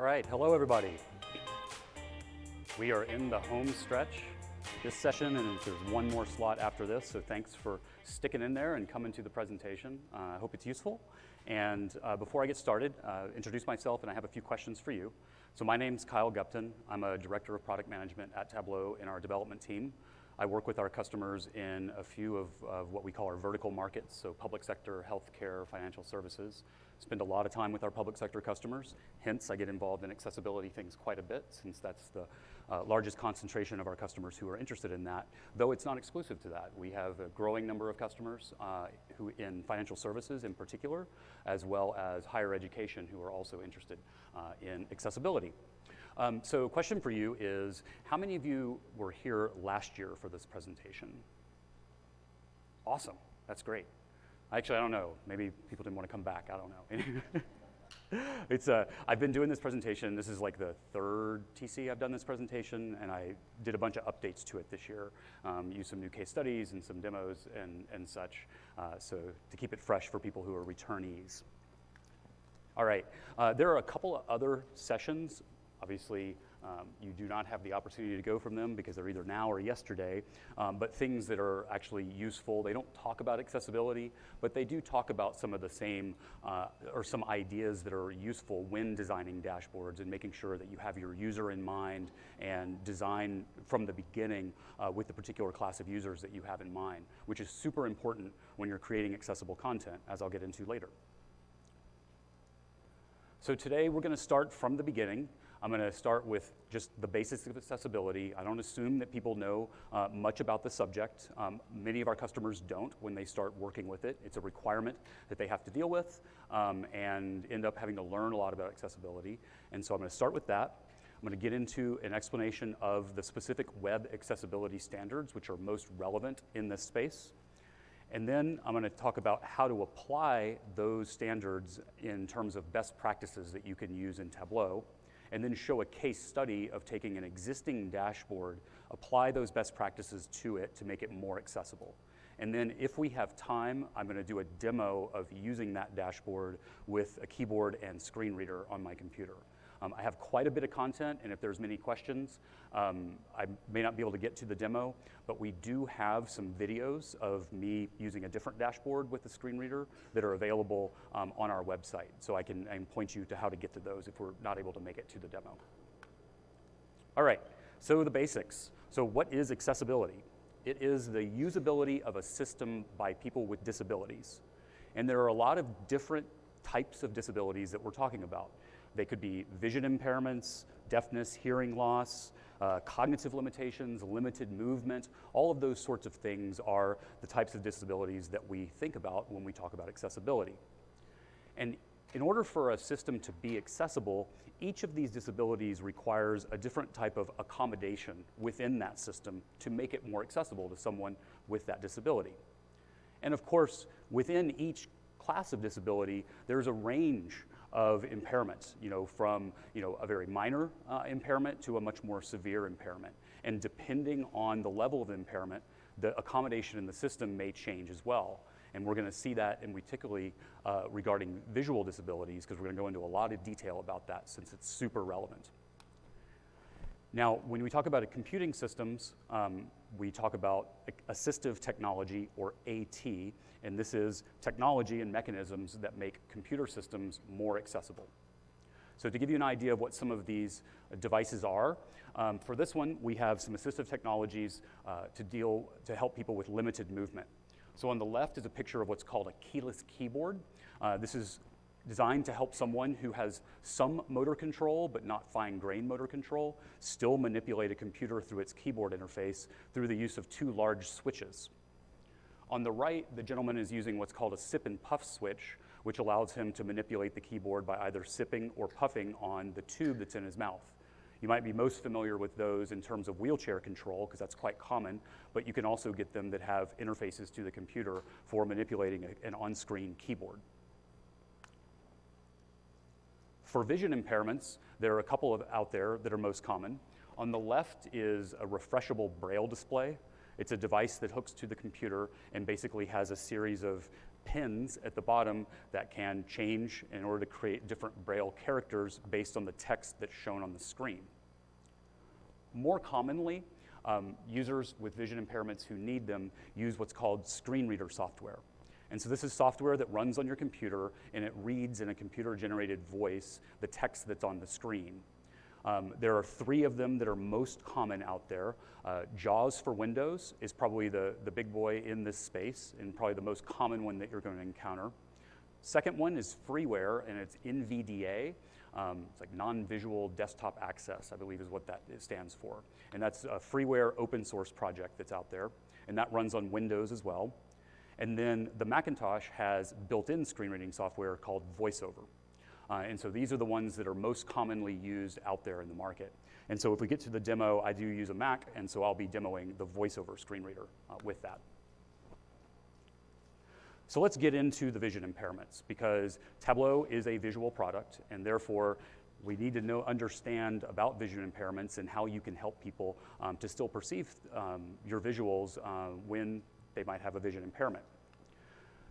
right, hello everybody. We are in the home stretch this session, and there's one more slot after this, so thanks for sticking in there and coming to the presentation. Uh, I hope it's useful. And uh, before I get started, uh, introduce myself, and I have a few questions for you. So my name's Kyle Gupton. I'm a Director of Product Management at Tableau in our development team. I work with our customers in a few of, of what we call our vertical markets, so public sector, healthcare, financial services spend a lot of time with our public sector customers. Hence, I get involved in accessibility things quite a bit since that's the uh, largest concentration of our customers who are interested in that, though it's not exclusive to that. We have a growing number of customers uh, who in financial services in particular, as well as higher education who are also interested uh, in accessibility. Um, so question for you is, how many of you were here last year for this presentation? Awesome, that's great. Actually, I don't know. Maybe people didn't want to come back. I don't know. it's uh, I've been doing this presentation. This is like the third TC I've done this presentation, and I did a bunch of updates to it this year. Um, used some new case studies and some demos and, and such, uh, so to keep it fresh for people who are returnees. All right, uh, there are a couple of other sessions. Obviously, um, you do not have the opportunity to go from them because they're either now or yesterday, um, but things that are actually useful. They don't talk about accessibility, but they do talk about some of the same uh, or some ideas that are useful when designing dashboards and making sure that you have your user in mind and design from the beginning uh, with the particular class of users that you have in mind, which is super important when you're creating accessible content, as I'll get into later. So today we're going to start from the beginning I'm going to start with just the basics of accessibility. I don't assume that people know uh, much about the subject. Um, many of our customers don't when they start working with it. It's a requirement that they have to deal with um, and end up having to learn a lot about accessibility. And so I'm going to start with that. I'm going to get into an explanation of the specific web accessibility standards, which are most relevant in this space. And then I'm going to talk about how to apply those standards in terms of best practices that you can use in Tableau and then show a case study of taking an existing dashboard, apply those best practices to it to make it more accessible. And then if we have time, I'm gonna do a demo of using that dashboard with a keyboard and screen reader on my computer. Um, I have quite a bit of content, and if there's many questions, um, I may not be able to get to the demo, but we do have some videos of me using a different dashboard with the screen reader that are available um, on our website. So I can, I can point you to how to get to those if we're not able to make it to the demo. All right, so the basics. So what is accessibility? It is the usability of a system by people with disabilities. And there are a lot of different types of disabilities that we're talking about. They could be vision impairments, deafness, hearing loss, uh, cognitive limitations, limited movement. All of those sorts of things are the types of disabilities that we think about when we talk about accessibility. And in order for a system to be accessible, each of these disabilities requires a different type of accommodation within that system to make it more accessible to someone with that disability. And of course, within each class of disability, there's a range of impairments, you know, from you know, a very minor uh, impairment to a much more severe impairment. And depending on the level of impairment, the accommodation in the system may change as well. And we're going to see that, and particularly uh, regarding visual disabilities, because we're going to go into a lot of detail about that since it's super relevant. Now, when we talk about computing systems, um, we talk about assistive technology, or AT, and this is technology and mechanisms that make computer systems more accessible. So to give you an idea of what some of these devices are, um, for this one, we have some assistive technologies uh, to deal, to help people with limited movement. So on the left is a picture of what's called a keyless keyboard. Uh, this is designed to help someone who has some motor control but not fine-grained motor control still manipulate a computer through its keyboard interface through the use of two large switches. On the right, the gentleman is using what's called a sip and puff switch, which allows him to manipulate the keyboard by either sipping or puffing on the tube that's in his mouth. You might be most familiar with those in terms of wheelchair control, because that's quite common, but you can also get them that have interfaces to the computer for manipulating an on-screen keyboard. For vision impairments, there are a couple of out there that are most common. On the left is a refreshable braille display. It's a device that hooks to the computer and basically has a series of pins at the bottom that can change in order to create different Braille characters based on the text that's shown on the screen. More commonly, um, users with vision impairments who need them use what's called screen reader software. And so this is software that runs on your computer and it reads in a computer generated voice the text that's on the screen. Um, there are three of them that are most common out there. Uh, JAWS for Windows is probably the, the big boy in this space and probably the most common one that you're going to encounter. Second one is freeware and it's NVDA. Um, it's like non-visual desktop access, I believe is what that stands for. And that's a freeware open source project that's out there. And that runs on Windows as well. And then the Macintosh has built-in screen reading software called VoiceOver. Uh, and so these are the ones that are most commonly used out there in the market. And so if we get to the demo, I do use a Mac, and so I'll be demoing the VoiceOver screen reader uh, with that. So let's get into the vision impairments because Tableau is a visual product, and therefore we need to know, understand about vision impairments and how you can help people um, to still perceive um, your visuals uh, when they might have a vision impairment.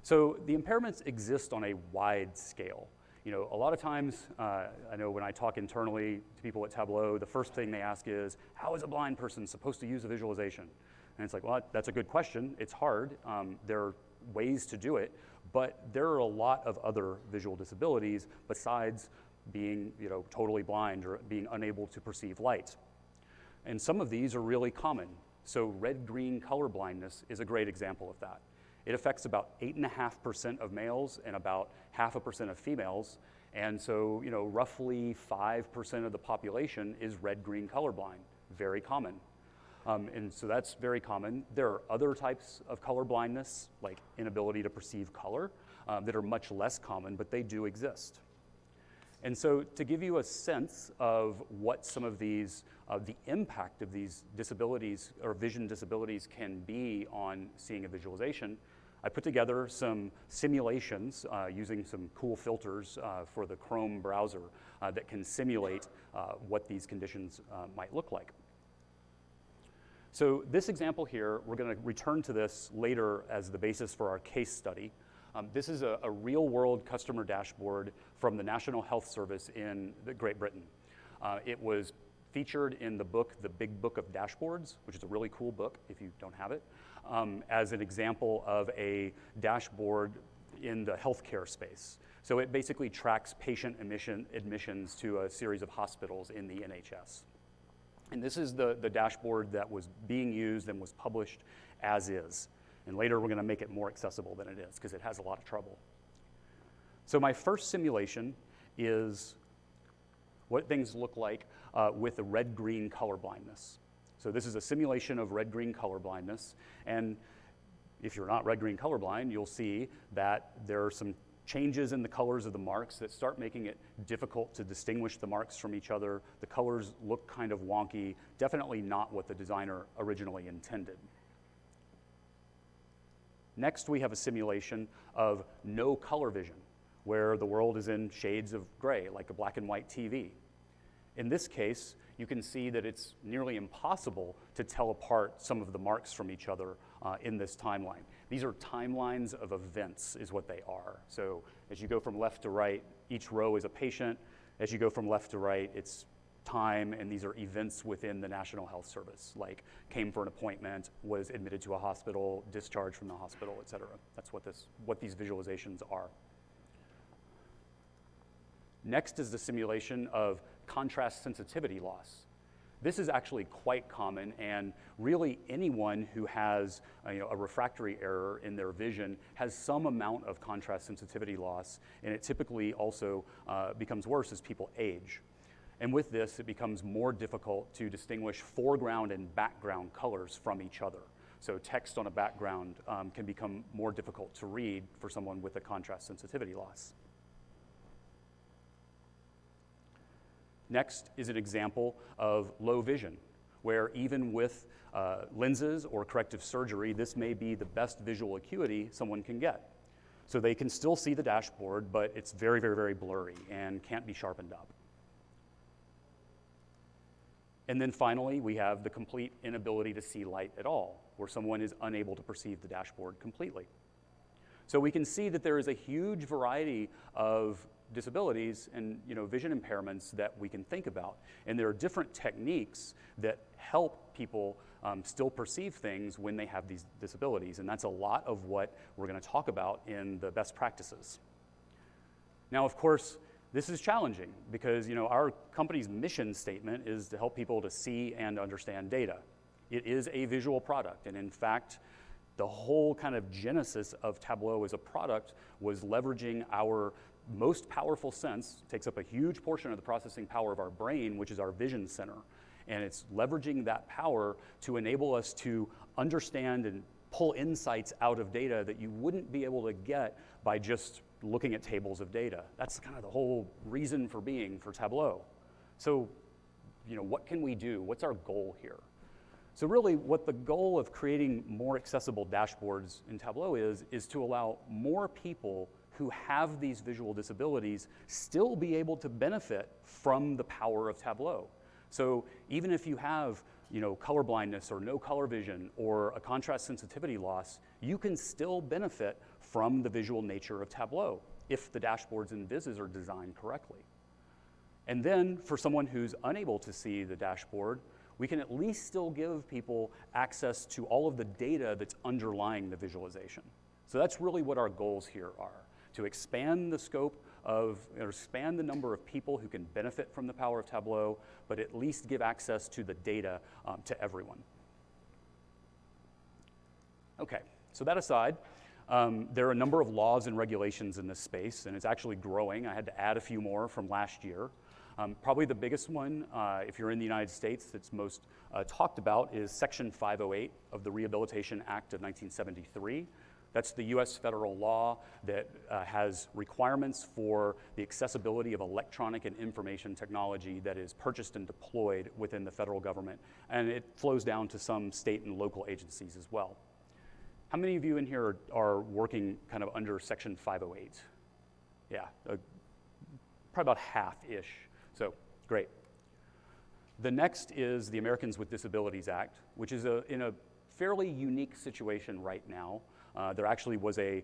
So the impairments exist on a wide scale. You know, a lot of times, uh, I know when I talk internally to people at Tableau, the first thing they ask is, how is a blind person supposed to use a visualization? And it's like, well, that's a good question. It's hard. Um, there are ways to do it, but there are a lot of other visual disabilities besides being, you know, totally blind or being unable to perceive light. And some of these are really common. So red-green color blindness is a great example of that. It affects about 8.5% of males and about half a percent of females. And so, you know, roughly 5% of the population is red-green colorblind, very common. Um, and so that's very common. There are other types of color blindness, like inability to perceive color, uh, that are much less common, but they do exist. And so to give you a sense of what some of these, uh, the impact of these disabilities or vision disabilities can be on seeing a visualization, I put together some simulations uh, using some cool filters uh, for the Chrome browser uh, that can simulate uh, what these conditions uh, might look like. So this example here, we're going to return to this later as the basis for our case study. Um, this is a, a, real world customer dashboard from the National Health Service in Great Britain. Uh, it was featured in the book, The Big Book of Dashboards, which is a really cool book if you don't have it, um, as an example of a dashboard in the healthcare space. So it basically tracks patient admission, admissions to a series of hospitals in the NHS. And this is the, the dashboard that was being used and was published as is. And later we're going to make it more accessible than it is because it has a lot of trouble. So my first simulation is what things look like uh, with the red-green color blindness. So this is a simulation of red-green color blindness. And if you're not red-green colorblind, you'll see that there are some changes in the colors of the marks that start making it difficult to distinguish the marks from each other. The colors look kind of wonky, definitely not what the designer originally intended. Next, we have a simulation of no color vision, where the world is in shades of gray, like a black and white TV. In this case, you can see that it's nearly impossible to tell apart some of the marks from each other uh, in this timeline. These are timelines of events is what they are. So as you go from left to right, each row is a patient. As you go from left to right, it's time, and these are events within the National Health Service, like came for an appointment, was admitted to a hospital, discharged from the hospital, et cetera. That's what, this, what these visualizations are. Next is the simulation of contrast sensitivity loss. This is actually quite common, and really anyone who has you know, a refractory error in their vision has some amount of contrast sensitivity loss, and it typically also uh, becomes worse as people age. And with this, it becomes more difficult to distinguish foreground and background colors from each other. So text on a background um, can become more difficult to read for someone with a contrast sensitivity loss. Next is an example of low vision, where even with uh, lenses or corrective surgery, this may be the best visual acuity someone can get. So they can still see the dashboard, but it's very, very, very blurry and can't be sharpened up. And then finally, we have the complete inability to see light at all, where someone is unable to perceive the dashboard completely. So we can see that there is a huge variety of disabilities and you know, vision impairments that we can think about. And there are different techniques that help people um, still perceive things when they have these disabilities. And that's a lot of what we're going to talk about in the best practices. Now, of course, this is challenging because you know, our company's mission statement is to help people to see and understand data. It is a visual product, and in fact, the whole kind of genesis of Tableau as a product was leveraging our most powerful sense, takes up a huge portion of the processing power of our brain, which is our vision center. And it's leveraging that power to enable us to understand and pull insights out of data that you wouldn't be able to get by just looking at tables of data. That's kind of the whole reason for being for Tableau. So, you know, what can we do? What's our goal here? So really what the goal of creating more accessible dashboards in Tableau is, is to allow more people who have these visual disabilities still be able to benefit from the power of Tableau. So even if you have you know, color blindness or no color vision or a contrast sensitivity loss, you can still benefit from the visual nature of Tableau if the dashboards and vizzes are designed correctly. And then for someone who's unable to see the dashboard, we can at least still give people access to all of the data that's underlying the visualization. So that's really what our goals here are, to expand the scope of, or expand the number of people who can benefit from the power of Tableau, but at least give access to the data um, to everyone. Okay, so that aside, um, there are a number of laws and regulations in this space, and it's actually growing. I had to add a few more from last year. Um, probably the biggest one, uh, if you're in the United States, that's most uh, talked about is Section 508 of the Rehabilitation Act of 1973. That's the US federal law that uh, has requirements for the accessibility of electronic and information technology that is purchased and deployed within the federal government. And it flows down to some state and local agencies as well. How many of you in here are, are working kind of under Section 508? Yeah, uh, probably about half-ish. So, great. The next is the Americans with Disabilities Act, which is a, in a fairly unique situation right now. Uh, there actually was a,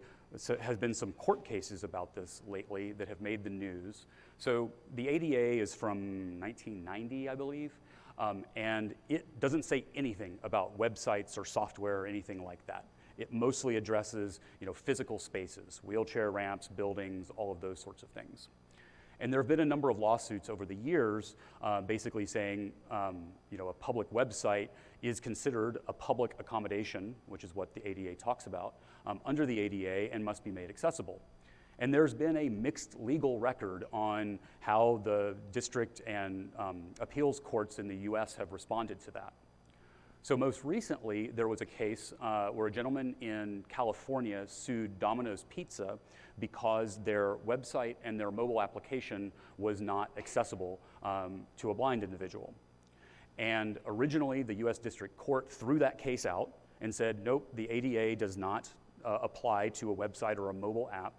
has been some court cases about this lately that have made the news. So the ADA is from 1990, I believe, um, and it doesn't say anything about websites or software or anything like that. It mostly addresses you know, physical spaces, wheelchair ramps, buildings, all of those sorts of things. And there have been a number of lawsuits over the years uh, basically saying, um, you know, a public website is considered a public accommodation, which is what the ADA talks about, um, under the ADA and must be made accessible. And there's been a mixed legal record on how the district and um, appeals courts in the US have responded to that. So most recently, there was a case uh, where a gentleman in California sued Domino's Pizza because their website and their mobile application was not accessible um, to a blind individual. And originally, the US District Court threw that case out and said, nope, the ADA does not uh, apply to a website or a mobile app.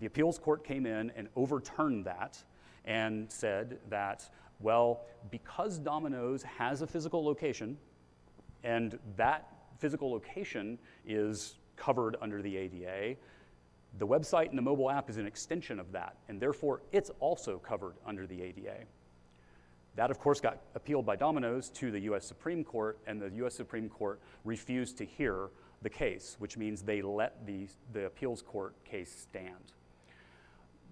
The appeals court came in and overturned that and said that, well, because Domino's has a physical location, and that physical location is covered under the ADA. The website and the mobile app is an extension of that, and therefore it's also covered under the ADA. That, of course, got appealed by Domino's to the US Supreme Court, and the US Supreme Court refused to hear the case, which means they let the, the appeals court case stand.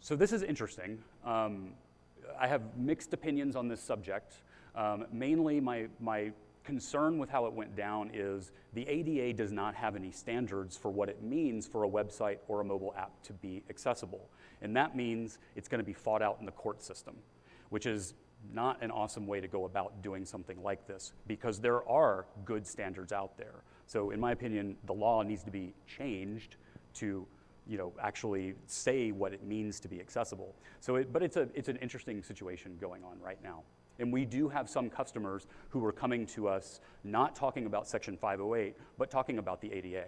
So this is interesting. Um, I have mixed opinions on this subject. Um, mainly, my, my concern with how it went down is the ADA does not have any standards for what it means for a website or a mobile app to be accessible. And that means it's going to be fought out in the court system, which is not an awesome way to go about doing something like this because there are good standards out there. So in my opinion, the law needs to be changed to you know, actually say what it means to be accessible. So it, but it's, a, it's an interesting situation going on right now. And we do have some customers who are coming to us not talking about Section 508, but talking about the ADA.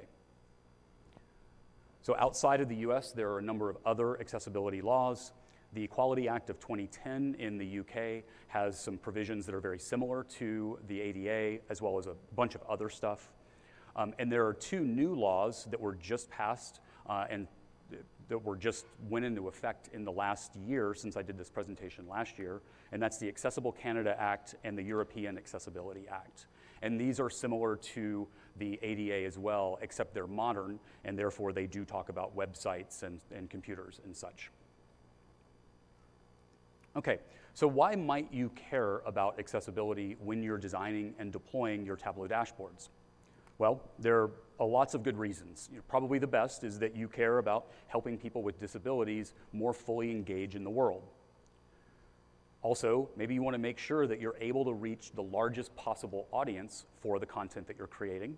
So outside of the US, there are a number of other accessibility laws. The Equality Act of 2010 in the UK has some provisions that are very similar to the ADA, as well as a bunch of other stuff. Um, and there are two new laws that were just passed uh, and that were just went into effect in the last year since I did this presentation last year, and that's the Accessible Canada Act and the European Accessibility Act. And these are similar to the ADA as well, except they're modern, and therefore they do talk about websites and, and computers and such. Okay, so why might you care about accessibility when you're designing and deploying your Tableau dashboards? Well, there are lots of good reasons. You know, probably the best is that you care about helping people with disabilities more fully engage in the world. Also, maybe you want to make sure that you're able to reach the largest possible audience for the content that you're creating.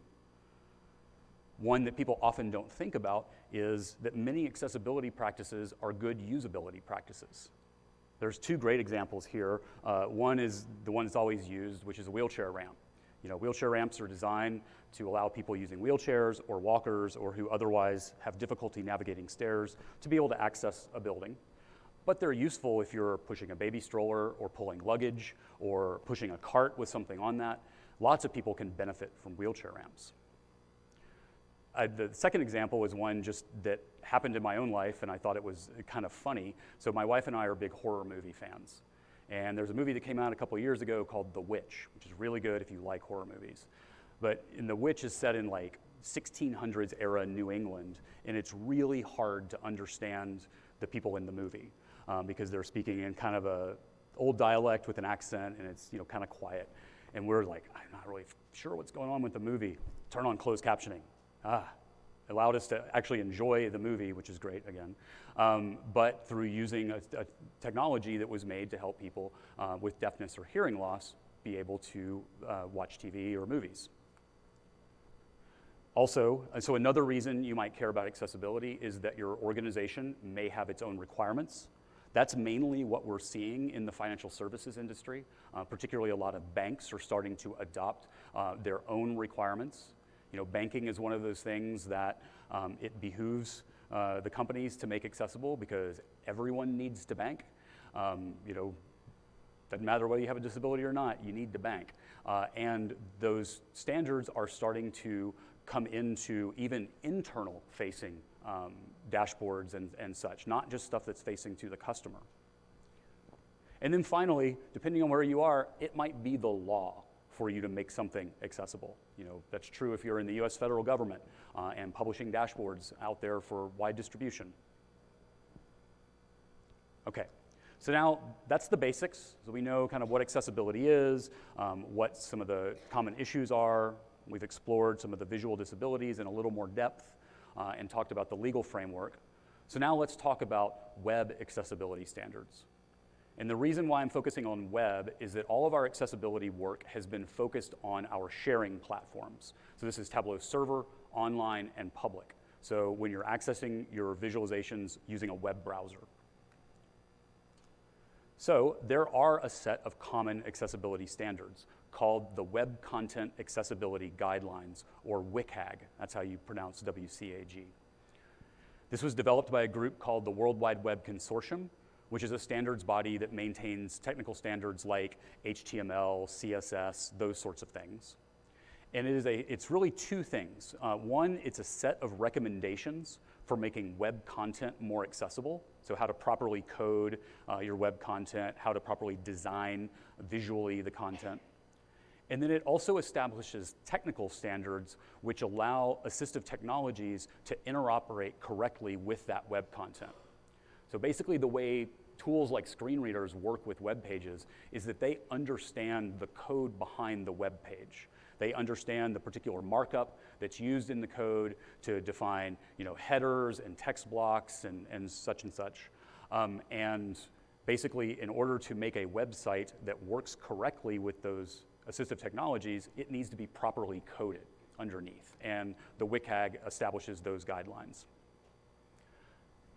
One that people often don't think about is that many accessibility practices are good usability practices. There's two great examples here. Uh, one is the one that's always used, which is a wheelchair ramp. You know, wheelchair ramps are designed to allow people using wheelchairs or walkers or who otherwise have difficulty navigating stairs to be able to access a building. But they're useful if you're pushing a baby stroller or pulling luggage or pushing a cart with something on that. Lots of people can benefit from wheelchair ramps. The second example is one just that happened in my own life, and I thought it was kind of funny. So my wife and I are big horror movie fans. And there's a movie that came out a couple years ago called The Witch, which is really good if you like horror movies. But in The Witch is set in like 1600s era New England, and it's really hard to understand the people in the movie um, because they're speaking in kind of a old dialect with an accent, and it's you know kind of quiet. And we're like, I'm not really sure what's going on with the movie. Turn on closed captioning. Ah, allowed us to actually enjoy the movie, which is great again, um, but through using a, a, technology that was made to help people uh, with deafness or hearing loss be able to uh, watch TV or movies. Also, so another reason you might care about accessibility is that your organization may have its own requirements. That's mainly what we're seeing in the financial services industry. Uh, particularly, a lot of banks are starting to adopt uh, their own requirements you know, banking is one of those things that um, it behooves uh, the companies to make accessible because everyone needs to bank. Um, you know, doesn't matter whether you have a disability or not, you need to bank. Uh, and those standards are starting to come into even internal facing um, dashboards and, and such, not just stuff that's facing to the customer. And then finally, depending on where you are, it might be the law for you to make something accessible. You know, that's true if you're in the US federal government uh, and publishing dashboards out there for wide distribution. Okay, so now that's the basics. So we know kind of what accessibility is, um, what some of the common issues are. We've explored some of the visual disabilities in a little more depth uh, and talked about the legal framework. So now let's talk about web accessibility standards. And the reason why I'm focusing on web is that all of our accessibility work has been focused on our sharing platforms. So this is Tableau Server, online, and public. So when you're accessing your visualizations using a web browser. So there are a set of common accessibility standards called the Web Content Accessibility Guidelines, or WCAG. That's how you pronounce WCAG. This was developed by a group called the World Wide Web Consortium, which is a standards body that maintains technical standards like HTML, CSS, those sorts of things. And it is a, it's really two things. Uh, one, it's a set of recommendations for making web content more accessible. So how to properly code uh, your web content, how to properly design visually the content. And then it also establishes technical standards which allow assistive technologies to interoperate correctly with that web content. So basically the way tools like screen readers work with web pages is that they understand the code behind the web page. They understand the particular markup that's used in the code to define you know, headers and text blocks and, and such and such. Um, and basically, in order to make a website that works correctly with those assistive technologies, it needs to be properly coded underneath. And the WCAG establishes those guidelines.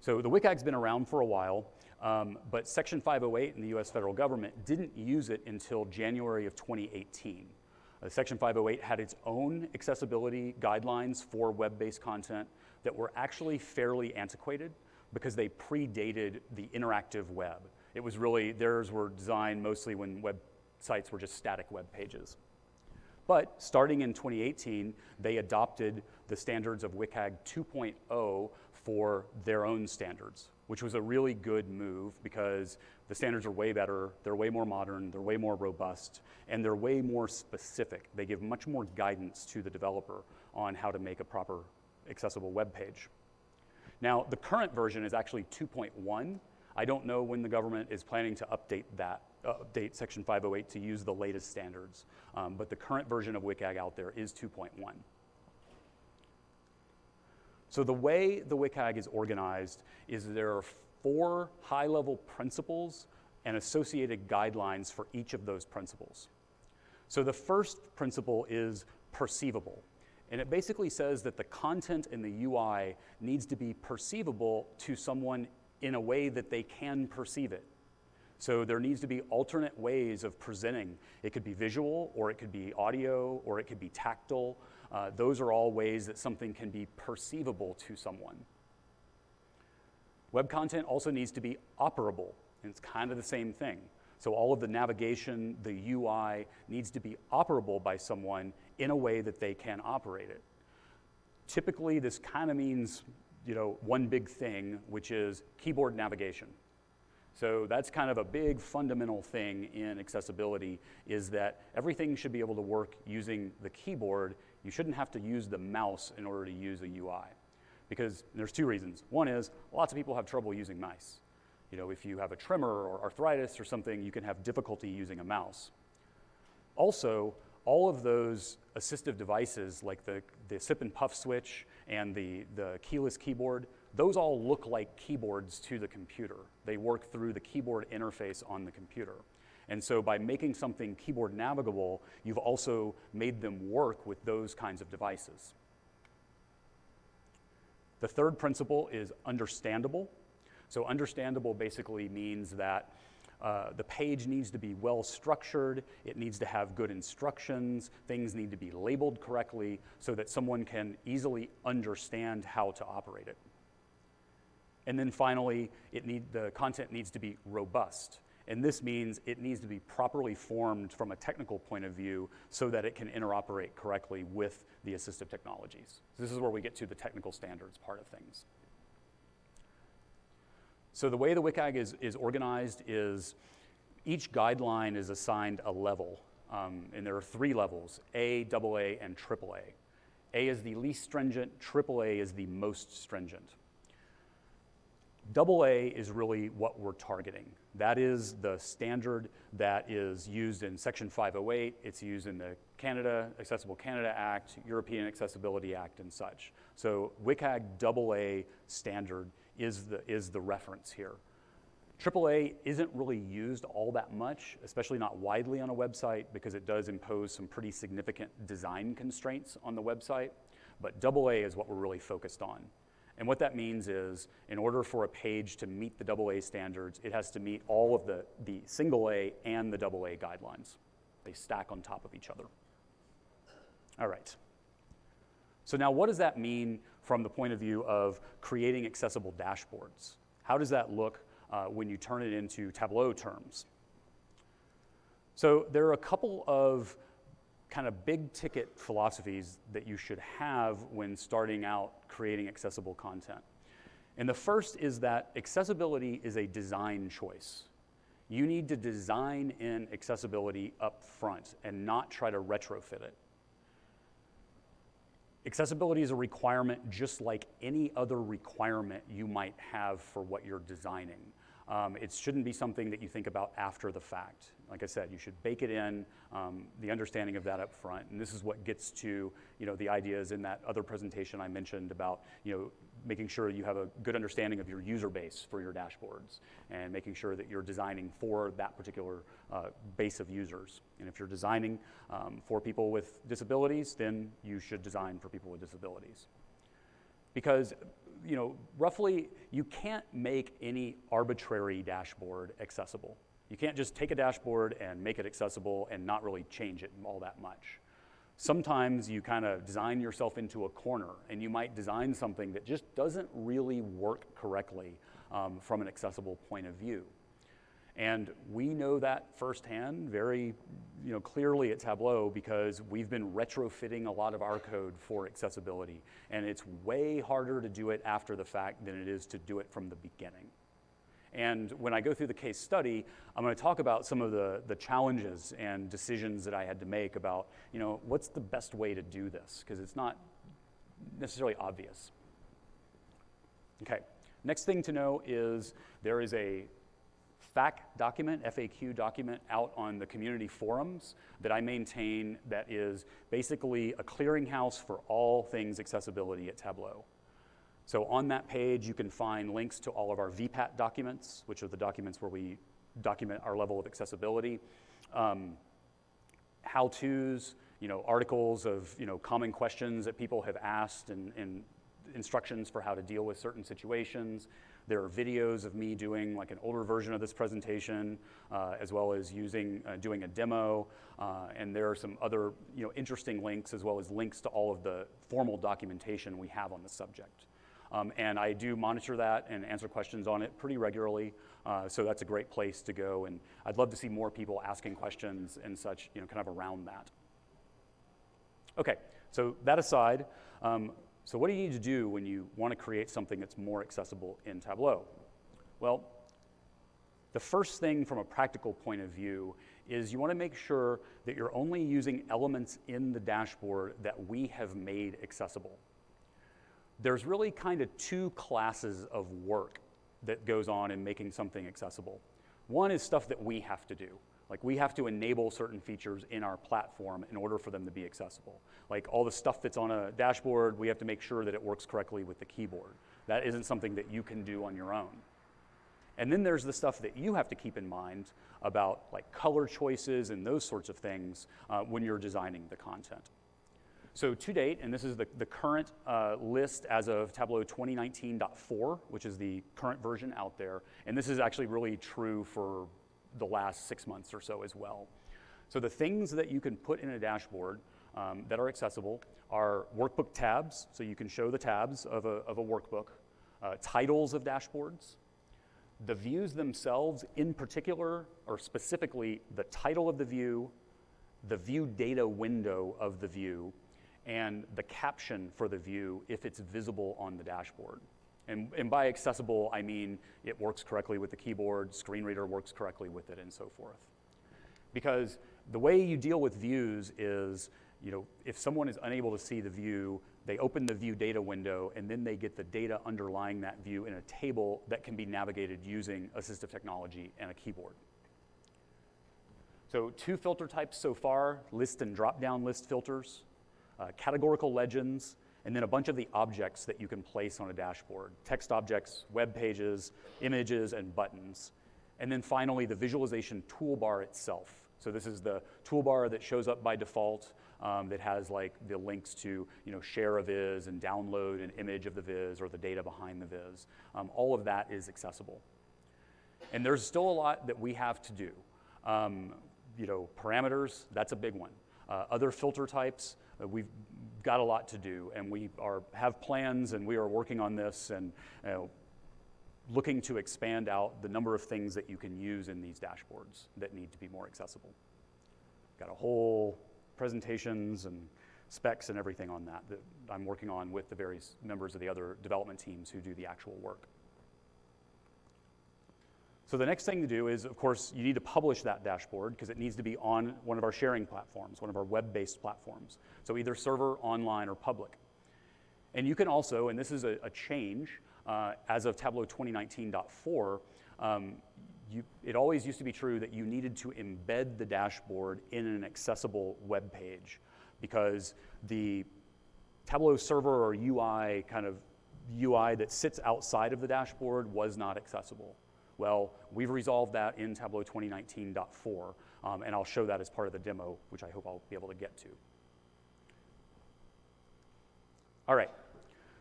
So the WCAG's been around for a while, um, but Section 508 in the US federal government didn't use it until January of 2018. Uh, Section 508 had its own accessibility guidelines for web-based content that were actually fairly antiquated because they predated the interactive web. It was really, theirs were designed mostly when websites were just static web pages. But starting in 2018, they adopted the standards of WCAG 2.0 for their own standards, which was a really good move because the standards are way better, they're way more modern, they're way more robust, and they're way more specific. They give much more guidance to the developer on how to make a proper accessible web page. Now, the current version is actually 2.1. I don't know when the government is planning to update that, uh, update Section 508 to use the latest standards, um, but the current version of WCAG out there is 2.1. So the way the WCAG is organized is there are four high-level principles and associated guidelines for each of those principles. So the first principle is perceivable. And it basically says that the content in the UI needs to be perceivable to someone in a way that they can perceive it. So there needs to be alternate ways of presenting. It could be visual, or it could be audio, or it could be tactile. Uh, those are all ways that something can be perceivable to someone. Web content also needs to be operable, and it's kind of the same thing. So all of the navigation, the UI needs to be operable by someone in a way that they can operate it. Typically, this kind of means you know, one big thing, which is keyboard navigation. So that's kind of a big fundamental thing in accessibility is that everything should be able to work using the keyboard. You shouldn't have to use the mouse in order to use a UI. Because there's two reasons. One is lots of people have trouble using mice. You know, if you have a tremor or arthritis or something, you can have difficulty using a mouse. Also, all of those assistive devices like the, the sip and puff switch and the, the keyless keyboard, those all look like keyboards to the computer. They work through the keyboard interface on the computer. And so by making something keyboard navigable, you've also made them work with those kinds of devices. The third principle is understandable. So understandable basically means that uh, the page needs to be well structured, it needs to have good instructions, things need to be labeled correctly so that someone can easily understand how to operate it. And then finally, it need, the content needs to be robust. And this means it needs to be properly formed from a technical point of view so that it can interoperate correctly with the assistive technologies. So this is where we get to the technical standards part of things. So the way the WCAG is, is organized is each guideline is assigned a level, um, and there are three levels, A, AA, and AAA. A is the least stringent, AAA is the most stringent. AA is really what we're targeting. That is the standard that is used in Section 508. It's used in the Canada Accessible Canada Act, European Accessibility Act, and such. So WCAG AA standard is the, is the reference here. AAA isn't really used all that much, especially not widely on a website because it does impose some pretty significant design constraints on the website. But AA is what we're really focused on. And what that means is, in order for a page to meet the AA standards, it has to meet all of the, the single A and the AA guidelines. They stack on top of each other. All right. So now what does that mean from the point of view of creating accessible dashboards. How does that look uh, when you turn it into Tableau terms? So there are a couple of kind of big ticket philosophies that you should have when starting out creating accessible content. And the first is that accessibility is a design choice. You need to design in accessibility up front and not try to retrofit it. Accessibility is a requirement just like any other requirement you might have for what you're designing. Um, it shouldn't be something that you think about after the fact. Like I said, you should bake it in, um, the understanding of that up front. And this is what gets to you know, the ideas in that other presentation I mentioned about you know, making sure you have a good understanding of your user base for your dashboards and making sure that you're designing for that particular uh, base of users. And if you're designing um, for people with disabilities, then you should design for people with disabilities. Because you know, roughly, you can't make any arbitrary dashboard accessible. You can't just take a dashboard and make it accessible and not really change it all that much. Sometimes you kind of design yourself into a corner and you might design something that just doesn't really work correctly um, from an accessible point of view. And we know that firsthand very you know, clearly at Tableau because we've been retrofitting a lot of our code for accessibility. And it's way harder to do it after the fact than it is to do it from the beginning. And when I go through the case study, I'm going to talk about some of the, the challenges and decisions that I had to make about, you know, what's the best way to do this? Because it's not necessarily obvious. Okay, next thing to know is there is a FAQ document, FAQ document out on the community forums that I maintain that is basically a clearinghouse for all things accessibility at Tableau. So on that page, you can find links to all of our VPAT documents, which are the documents where we document our level of accessibility, um, how-tos, you know, articles of you know, common questions that people have asked and, and instructions for how to deal with certain situations. There are videos of me doing like an older version of this presentation, uh, as well as using uh, doing a demo. Uh, and there are some other you know, interesting links, as well as links to all of the formal documentation we have on the subject. Um, and I do monitor that and answer questions on it pretty regularly. Uh, so that's a great place to go. And I'd love to see more people asking questions and such, you know, kind of around that. Okay, so that aside, um, so what do you need to do when you want to create something that's more accessible in Tableau? Well, the first thing from a practical point of view is you want to make sure that you're only using elements in the dashboard that we have made accessible. There's really kind of two classes of work that goes on in making something accessible. One is stuff that we have to do. Like we have to enable certain features in our platform in order for them to be accessible. Like all the stuff that's on a dashboard, we have to make sure that it works correctly with the keyboard. That isn't something that you can do on your own. And then there's the stuff that you have to keep in mind about like color choices and those sorts of things uh, when you're designing the content. So to date, and this is the, the current uh, list as of Tableau 2019.4, which is the current version out there, and this is actually really true for the last six months or so as well. So the things that you can put in a dashboard um, that are accessible are workbook tabs, so you can show the tabs of a, of a workbook, uh, titles of dashboards, the views themselves in particular, or specifically the title of the view, the view data window of the view, and the caption for the view if it's visible on the dashboard. And, and by accessible, I mean it works correctly with the keyboard, screen reader works correctly with it, and so forth. Because the way you deal with views is, you know, if someone is unable to see the view, they open the view data window, and then they get the data underlying that view in a table that can be navigated using assistive technology and a keyboard. So two filter types so far, list and drop-down list filters, categorical legends, and then a bunch of the objects that you can place on a dashboard text objects, web pages, images, and buttons. And then finally, the visualization toolbar itself. So this is the toolbar that shows up by default um, that has like the links to you know, share a viz and download an image of the viz or the data behind the viz. Um, all of that is accessible. And there's still a lot that we have to do. Um, you know, parameters, that's a big one. Uh, other filter types, uh, Uh, we've got a lot to do, and we are, have plans, and we are working on this, and you know, looking to expand out the number of things that you can use in these dashboards that need to be more accessible. Got a whole presentations and specs and everything on that that I'm working on with the various members of the other development teams who do the actual work. So the next thing to do is, of course, you need to publish that dashboard because it needs to be on one of our sharing platforms, one of our web-based platforms. So either server, online, or public. And you can also, and this is a, a change, uh, as of Tableau 2019.4, um, you, it always used to be true that you needed to embed the dashboard in an accessible web page because the Tableau server or UI kind of UI that sits outside of the dashboard was not accessible. Well, we've resolved that in Tableau 2019.4, um, and I'll show that as part of the demo, which I hope I'll be able to get to. All right,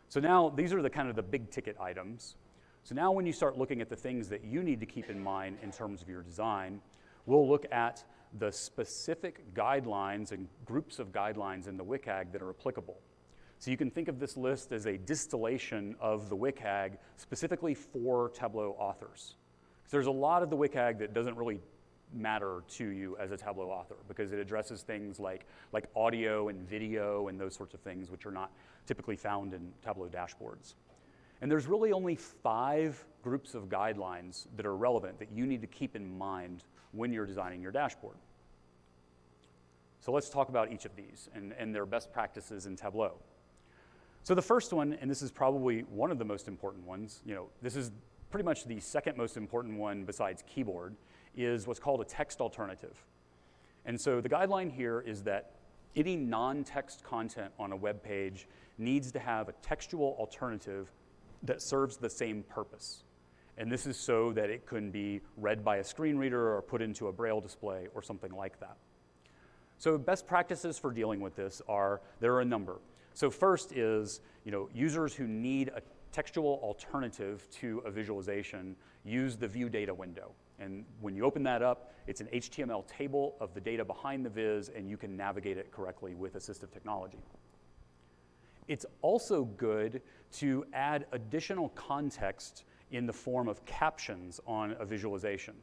so now these are the kind of the big ticket items. So now when you start looking at the things that you need to keep in mind in terms of your design, we'll look at the specific guidelines and groups of guidelines in the WCAG that are applicable. So you can think of this list as a distillation of the WCAG specifically for Tableau authors. So there's a lot of the WCAG that doesn't really matter to you as a Tableau author because it addresses things like, like audio and video and those sorts of things which are not typically found in Tableau dashboards. And there's really only five groups of guidelines that are relevant that you need to keep in mind when you're designing your dashboard. So let's talk about each of these and, and their best practices in Tableau. So the first one, and this is probably one of the most important ones, you know, this is pretty much the second most important one besides keyboard, is what's called a text alternative. And so the guideline here is that any non-text content on a web page needs to have a textual alternative that serves the same purpose. And this is so that it can be read by a screen reader or put into a braille display or something like that. So best practices for dealing with this are, there are a number. So first is, you know, users who need a textual alternative to a visualization use the view data window. And when you open that up, it's an HTML table of the data behind the viz, and you can navigate it correctly with assistive technology. It's also good to add additional context in the form of captions on a visualization.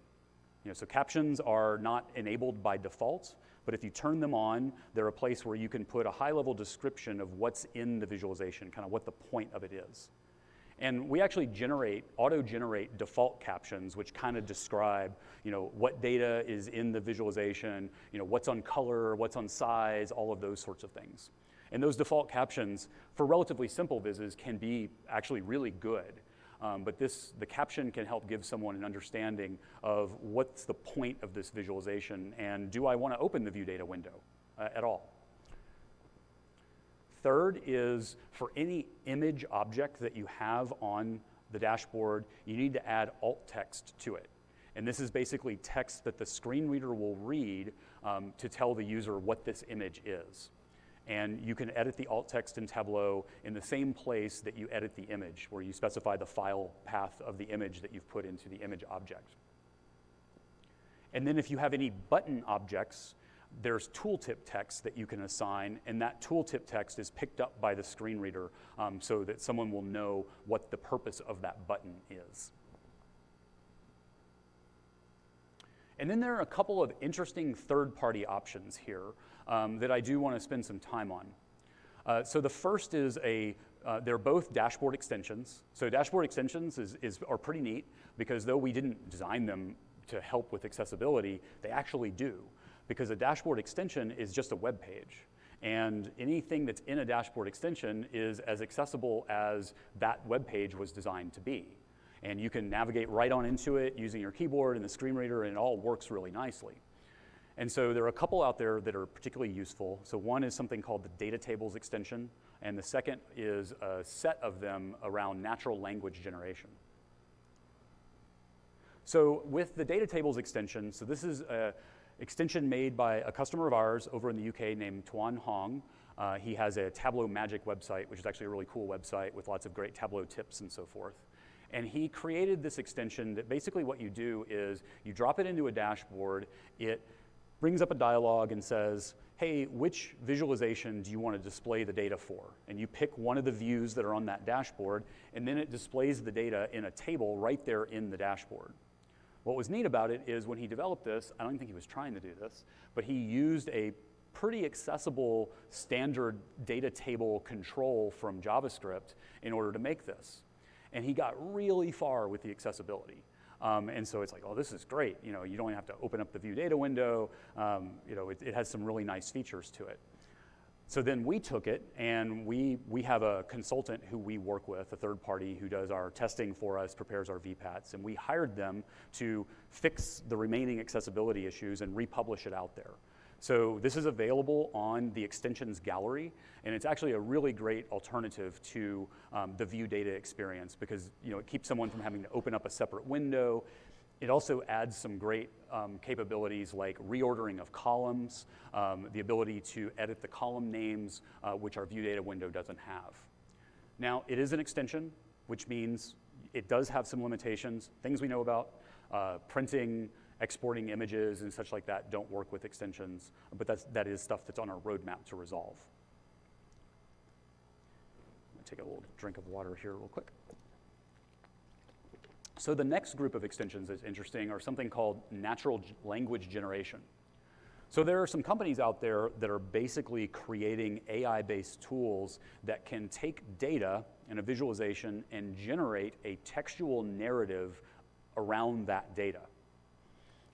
You know, so captions are not enabled by default, but if you turn them on, they're a place where you can put a high-level description of what's in the visualization, kind of what the point of it is. And we actually generate, auto-generate default captions, which kind of describe, you know, what data is in the visualization, you know, what's on color, what's on size, all of those sorts of things. And those default captions for relatively simple vises can be actually really good. Um, but this, the caption can help give someone an understanding of what's the point of this visualization and do I want to open the view data window uh, at all. Third is for any image object that you have on the dashboard, you need to add alt text to it. And this is basically text that the screen reader will read um, to tell the user what this image is. And you can edit the alt text in Tableau in the same place that you edit the image, where you specify the file path of the image that you've put into the image object. And then if you have any button objects, there's tooltip text that you can assign, and that tooltip text is picked up by the screen reader um, so that someone will know what the purpose of that button is. And then there are a couple of interesting third-party options here um, that I do want to spend some time on. Uh, so the first is a, uh, they're both dashboard extensions. So dashboard extensions is, is, are pretty neat because though we didn't design them to help with accessibility, they actually do because a dashboard extension is just a web page. And anything that's in a dashboard extension is as accessible as that web page was designed to be. And you can navigate right on into it using your keyboard and the screen reader, and it all works really nicely. And so there are a couple out there that are particularly useful. So one is something called the data tables extension, and the second is a set of them around natural language generation. So with the data tables extension, so this is a, extension made by a customer of ours over in the UK named Toan Hoang. Uh, he has a Tableau Magic website, which is actually a really cool website with lots of great Tableau tips and so forth. And he created this extension that basically what you do is you drop it into a dashboard, it brings up a dialog and says, hey, which visualization do you want to display the data for? And you pick one of the views that are on that dashboard, and then it displays the data in a table right there in the dashboard. What was neat about it is when he developed this, I don't think he was trying to do this, but he used a pretty accessible standard data table control from JavaScript in order to make this. And he got really far with the accessibility. Um, and so it's like, oh, this is great. You know, you don't have to open up the view data window. Um, you know, it, it has some really nice features to it. So then we took it and we, we have a consultant who we work with, a third party who does our testing for us, prepares our VPATs, and we hired them to fix the remaining accessibility issues and republish it out there. So this is available on the extensions gallery, and it's actually a really great alternative to um, the view data experience because you know, it keeps someone from having to open up a separate window. It also adds some great um, capabilities like reordering of columns, um, the ability to edit the column names, uh, which our view data window doesn't have. Now, it is an extension, which means it does have some limitations, things we know about, uh, printing, exporting images and such like that don't work with extensions, but that's, that is stuff that's on our roadmap to resolve. take a little drink of water here real quick. So the next group of extensions that's interesting are something called natural language generation. So there are some companies out there that are basically creating AI-based tools that can take data and a visualization and generate a textual narrative around that data.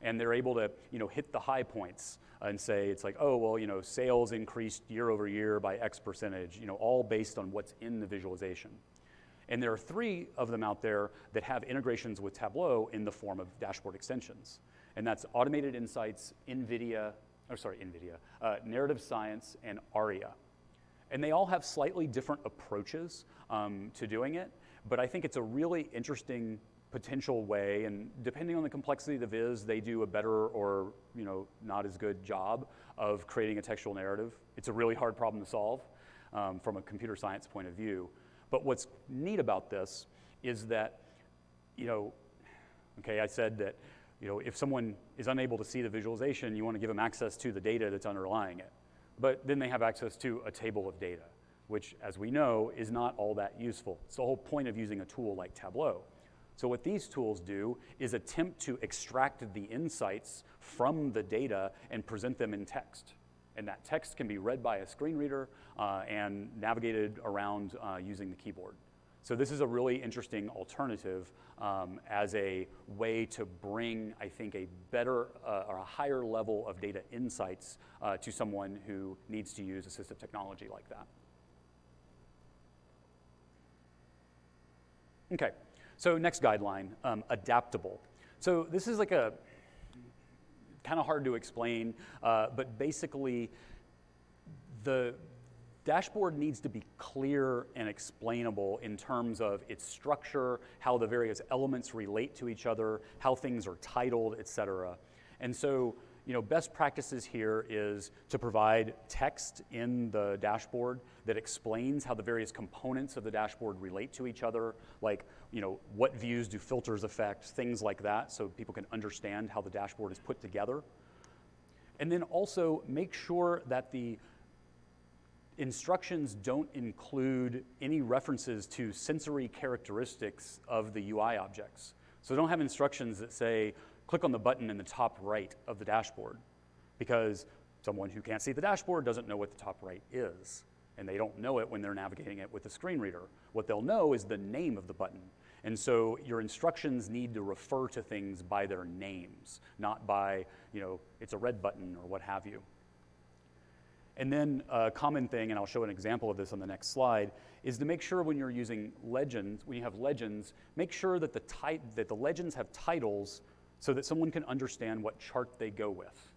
And they're able to, you know, hit the high points and say it's like, oh, well, you know, sales increased year over year by X percentage, you know, all based on what's in the visualization. And there are three of them out there that have integrations with Tableau in the form of dashboard extensions. And that's Automated Insights, NVIDIA, or sorry, NVIDIA, uh, Narrative Science, and Arria. And they all have slightly different approaches um, to doing it, but I think it's a really interesting potential way, and depending on the complexity of the viz, they do a better or you know not as good job of creating a textual narrative. It's a really hard problem to solve um, from a computer science point of view. But what's neat about this is that, you know, okay, I said that you know, if someone is unable to see the visualization, you want to give them access to the data that's underlying it. But then they have access to a table of data, which, as we know, is not all that useful. It's the whole point of using a tool like Tableau. So what these tools do is attempt to extract the insights from the data and present them in text. And that text can be read by a screen reader uh, and navigated around uh, using the keyboard. So this is a really interesting alternative um, as a way to bring, I think, a better uh, or a higher level of data insights uh, to someone who needs to use assistive technology like that. Okay, so next guideline, um, adaptable. So this is like a kind of hard to explain, uh, but basically the dashboard needs to be clear and explainable in terms of its structure, how the various elements relate to each other, how things are titled, et cetera. And so, you know, best practices here is to provide text in the dashboard that explains how the various components of the dashboard relate to each other, like, you know, what views do filters affect, things like that, so people can understand how the dashboard is put together. And then also make sure that the instructions don't include any references to sensory characteristics of the UI objects. So don't have instructions that say, click on the button in the top right of the dashboard, because someone who can't see the dashboard doesn't know what the top right is. And they don't know it when they're navigating it with a screen reader. What they'll know is the name of the button. And so your instructions need to refer to things by their names, not by, you know, it's a red button or what have you. And then a common thing, and I'll show an example of this on the next slide, is to make sure when you're using legends, when you have legends, make sure that the, type that the legends have titles so that someone can understand what chart they go with.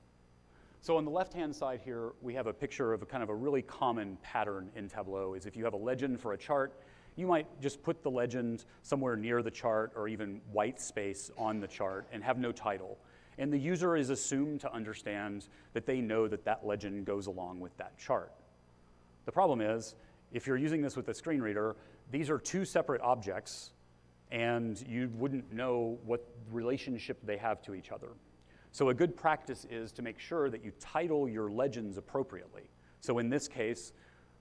So on the left-hand side here, we have a picture of a kind of a really common pattern in Tableau is if you have a legend for a chart, you might just put the legend somewhere near the chart or even white space on the chart and have no title. And the user is assumed to understand that they know that that legend goes along with that chart. The problem is, if you're using this with a screen reader, these are two separate objects, and you wouldn't know what relationship they have to each other. So a good practice is to make sure that you title your legends appropriately. So in this case,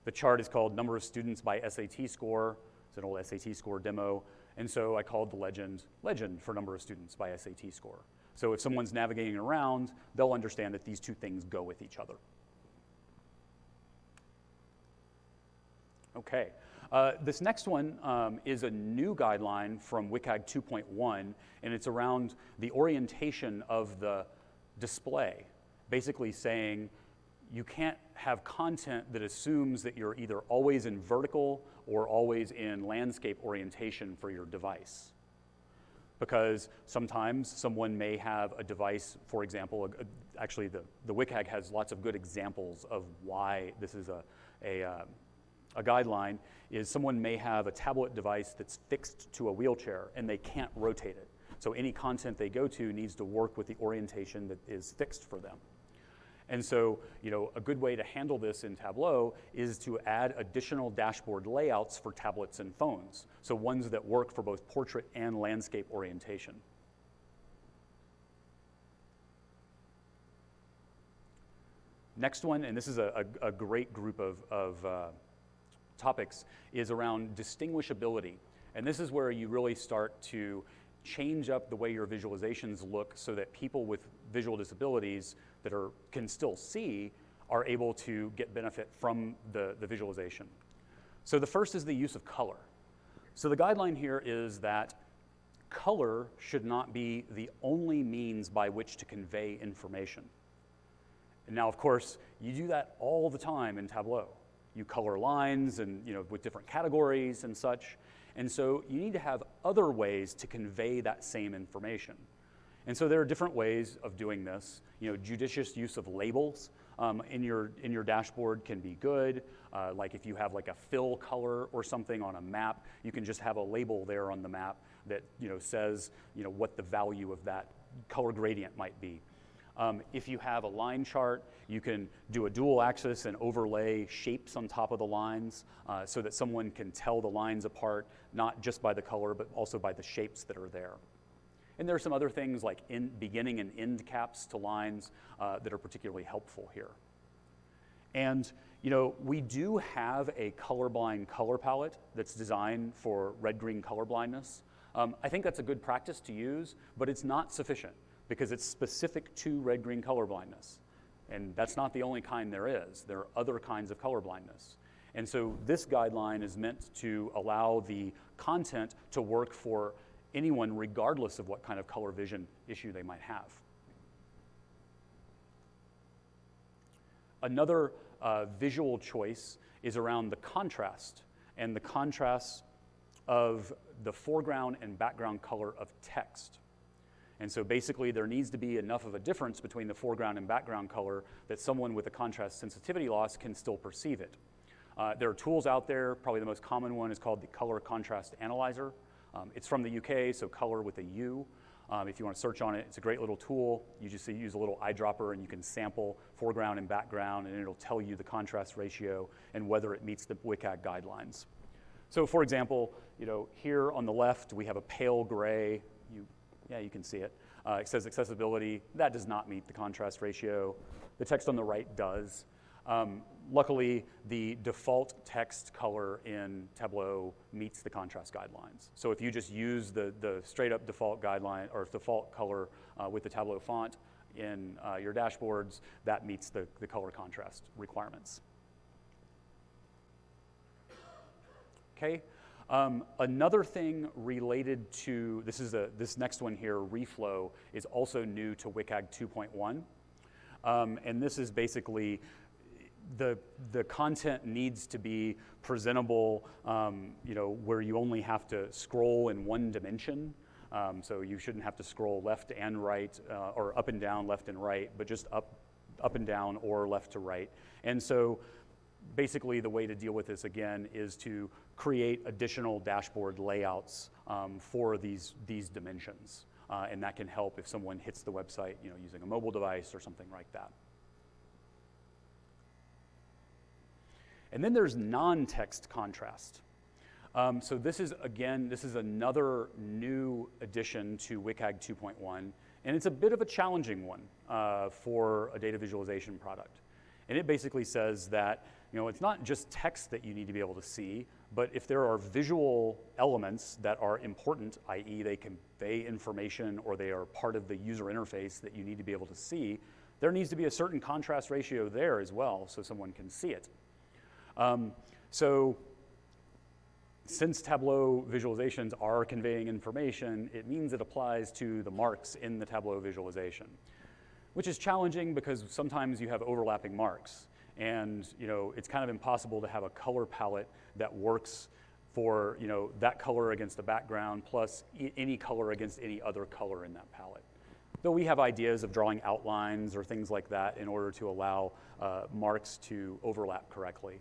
the chart is called number of students by SAT score. It's an old SAT score demo. And so I called the legend legend for number of students by SAT score. So if someone's navigating around, they'll understand that these two things go with each other. Okay. Uh, this next one um, is a new guideline from WCAG 2.1, and it's around the orientation of the display, basically saying you can't have content that assumes that you're either always in vertical or always in landscape orientation for your device. Because sometimes someone may have a device, for example, a, a, actually the, the WCAG has lots of good examples of why this is a, a, uh, a guideline, is someone may have a tablet device that's fixed to a wheelchair and they can't rotate it. So any content they go to needs to work with the orientation that is fixed for them. And so, you know, a good way to handle this in Tableau is to add additional dashboard layouts for tablets and phones. So ones that work for both portrait and landscape orientation. Next one, and this is a, a, a great group of, of uh, topics, is around distinguishability. And this is where you really start to change up the way your visualizations look so that people with visual disabilities that are, can still see are able to get benefit from the, the visualization. So the first is the use of color. So the guideline here is that color should not be the only means by which to convey information. And now, of course, you do that all the time in Tableau. You color lines and, you know, with different categories and such. And so you need to have other ways to convey that same information. And so there are different ways of doing this. You know, judicious use of labels um, in, your, in your dashboard can be good. Uh, like if you have like a fill color or something on a map, you can just have a label there on the map that you know, says you know, what the value of that color gradient might be. Um, if you have a line chart, you can do a dual axis and overlay shapes on top of the lines uh, so that someone can tell the lines apart, not just by the color, but also by the shapes that are there. And there are some other things like in beginning and end caps to lines uh, that are particularly helpful here. And you know, we do have a colorblind color palette that's designed for red-green color blindness. Um, I think that's a good practice to use, but it's not sufficient because it's specific to red-green color blindness. And that's not the only kind there is. There are other kinds of color blindness. And so this guideline is meant to allow the content to work for anyone regardless of what kind of color vision issue they might have. Another uh, visual choice is around the contrast and the contrast of the foreground and background color of text. And so basically, there needs to be enough of a difference between the foreground and background color that someone with a contrast sensitivity loss can still perceive it. Uh, there are tools out there. Probably the most common one is called the Color Contrast Analyzer. Um, it's from the UK, so color with a U. Um, if you want to search on it, it's a great little tool. You just use a little eyedropper and you can sample foreground and background and it'll tell you the contrast ratio and whether it meets the WCAG guidelines. So for example, you know, here on the left we have a pale gray. You, yeah, you can see it. Uh, it says accessibility. That does not meet the contrast ratio. The text on the right does. Um, luckily, the default text color in Tableau meets the contrast guidelines. So if you just use the, the straight up default guideline or default color uh, with the Tableau font in uh, your dashboards, that meets the, the color contrast requirements. Okay. Um, another thing related to this is a, this next one here, reflow, is also new to WCAG 2.1. Um, and this is basically the, the content needs to be presentable, um, you know, where you only have to scroll in one dimension. Um, so you shouldn't have to scroll left and right, uh, or up and down, left and right, but just up, up and down or left to right. And so basically the way to deal with this again is to create additional dashboard layouts um, for these, these dimensions. Uh, and that can help if someone hits the website, you know, using a mobile device or something like that. And then there's non-text contrast. Um, so this is, again, this is another new addition to WCAG 2.1, and it's a bit of a challenging one uh, for a data visualization product. And it basically says that, you know, it's not just text that you need to be able to see, but if there are visual elements that are important, i.e. they convey information or they are part of the user interface that you need to be able to see, there needs to be a certain contrast ratio there as well so someone can see it. Um, so since Tableau visualizations are conveying information, it means it applies to the marks in the Tableau visualization, which is challenging because sometimes you have overlapping marks. And you know, it's kind of impossible to have a color palette that works for you know, that color against the background plus any color against any other color in that palette. Though we have ideas of drawing outlines or things like that in order to allow uh, marks to overlap correctly.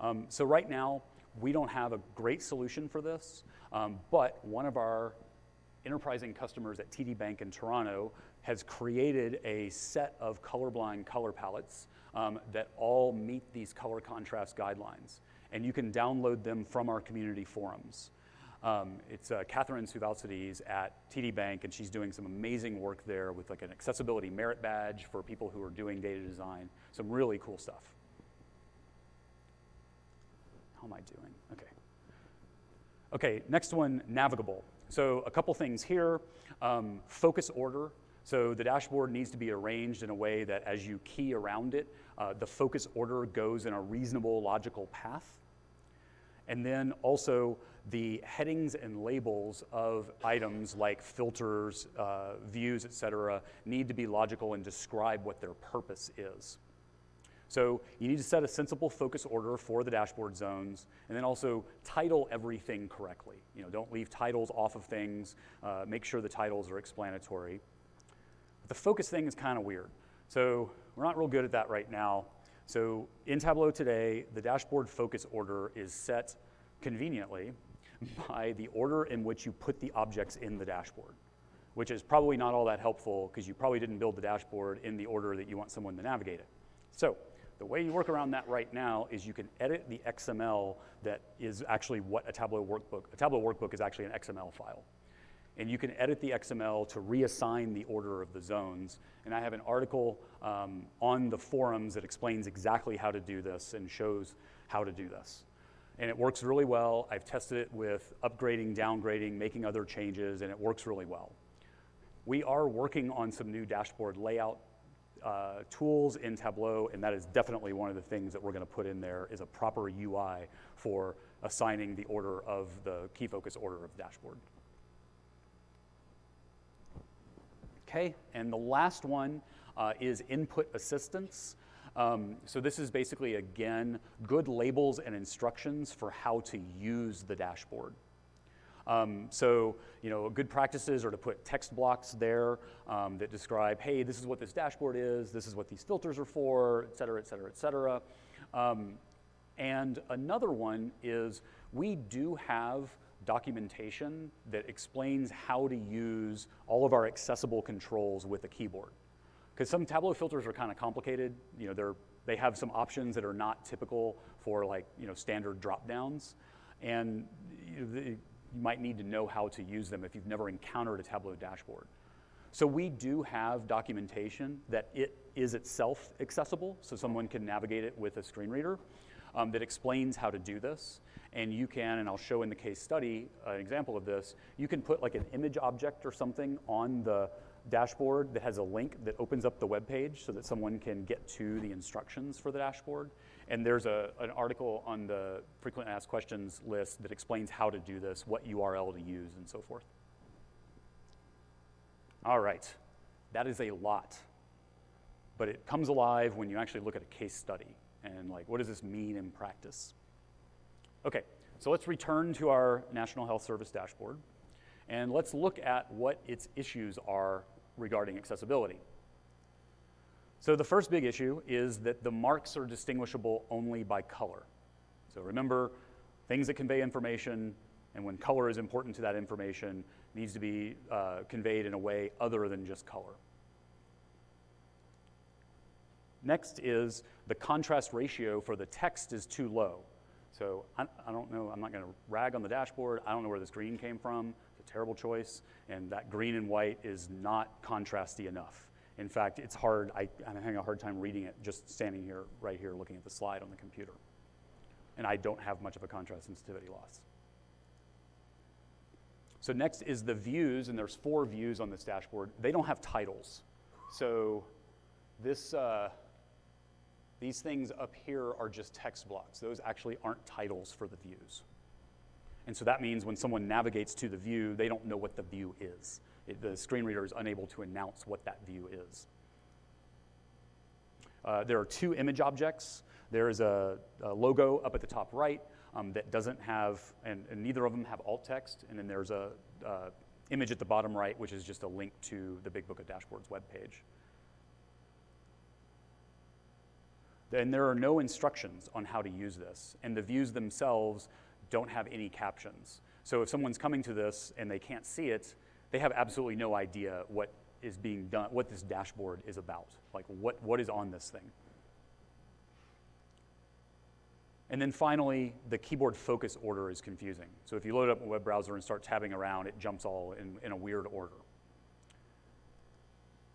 Um, so right now, we don't have a great solution for this, um, but one of our enterprising customers at TD Bank in Toronto has created a set of colorblind color palettes um, that all meet these color contrast guidelines. And you can download them from our community forums. Um, it's uh, Catherine Suvalcides at TD Bank, and she's doing some amazing work there with like an accessibility merit badge for people who are doing data design. Some really cool stuff. How am I doing? Okay. Okay, next one, navigable. So a couple things here. Um, focus order. So the dashboard needs to be arranged in a way that as you key around it, uh, the focus order goes in a reasonable logical path. And then also the headings and labels of items like filters, uh, views, et cetera, need to be logical and describe what their purpose is. So you need to set a sensible focus order for the dashboard zones, and then also title everything correctly. You know, don't leave titles off of things. Uh, make sure the titles are explanatory. The focus thing is kind of weird. So we're not real good at that right now. So in Tableau today, the dashboard focus order is set conveniently by the order in which you put the objects in the dashboard, which is probably not all that helpful because you probably didn't build the dashboard in the order that you want someone to navigate it. So the way you work around that right now is you can edit the XML that is actually what a Tableau workbook, a Tableau workbook is actually an XML file. And you can edit the XML to reassign the order of the zones. And I have an article um, on the forums that explains exactly how to do this and shows how to do this. And it works really well. I've tested it with upgrading, downgrading, making other changes, and it works really well. We are working on some new dashboard layout uh, tools in Tableau, and that is definitely one of the things that we're going to put in there is a proper UI for assigning the order of the key focus order of the dashboard. Okay, and the last one uh, is input assistance. Um, so this is basically, again, good labels and instructions for how to use the dashboard. Um, so, you know, good practices are to put text blocks there um, that describe, hey, this is what this dashboard is, this is what these filters are for, et cetera, et cetera, et cetera. Um, and another one is we do have documentation that explains how to use all of our accessible controls with a keyboard. Because some Tableau filters are kind of complicated. You know, they're, they have some options that are not typical for like, you know, standard drop downs. And you you might need to know how to use them if you've never encountered a Tableau dashboard. So we do have documentation that it is itself accessible, so someone can navigate it with a screen reader um, that explains how to do this. And you can, and I'll show in the case study an example of this, you can put like an image object or something on the dashboard that has a link that opens up the web page so that someone can get to the instructions for the dashboard. And there's a, an article on the frequently asked questions list that explains how to do this, what URL to use, and so forth. All right, that is a lot. But it comes alive when you actually look at a case study and like, what does this mean in practice? Okay, so let's return to our National Health Service dashboard and let's look at what its issues are regarding accessibility. So the first big issue is that the marks are distinguishable only by color. So remember, things that convey information, and when color is important to that information, needs to be uh, conveyed in a way other than just color. Next is the contrast ratio for the text is too low. So I, I don't know, I'm not going to rag on the dashboard. I don't know where this green came from. It's a terrible choice. And that green and white is not contrasty enough. In fact, it's hard, I, am having a hard time reading it just standing here, right here, looking at the slide on the computer. And I don't have much of a contrast sensitivity loss. So next is the views, and there's four views on this dashboard. They don't have titles. So this, uh, these things up here are just text blocks. Those actually aren't titles for the views. And so that means when someone navigates to the view, they don't know what the view is it, the screen reader is unable to announce what that view is. Uh, there are two image objects. There is a, a logo up at the top right um, that doesn't have, and, and, neither of them have alt text. And then there's a uh, image at the bottom right, which is just a link to the Big Book of Dashboards webpage. Then there are no instructions on how to use this, and the views themselves don't have any captions. So if someone's coming to this and they can't see it, they have absolutely no idea what is being done, what this dashboard is about, like what, what is on this thing. And then finally, the keyboard focus order is confusing. So if you load up a web browser and start tabbing around, it jumps all in, in a weird order.